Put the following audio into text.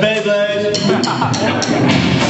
Beyblade.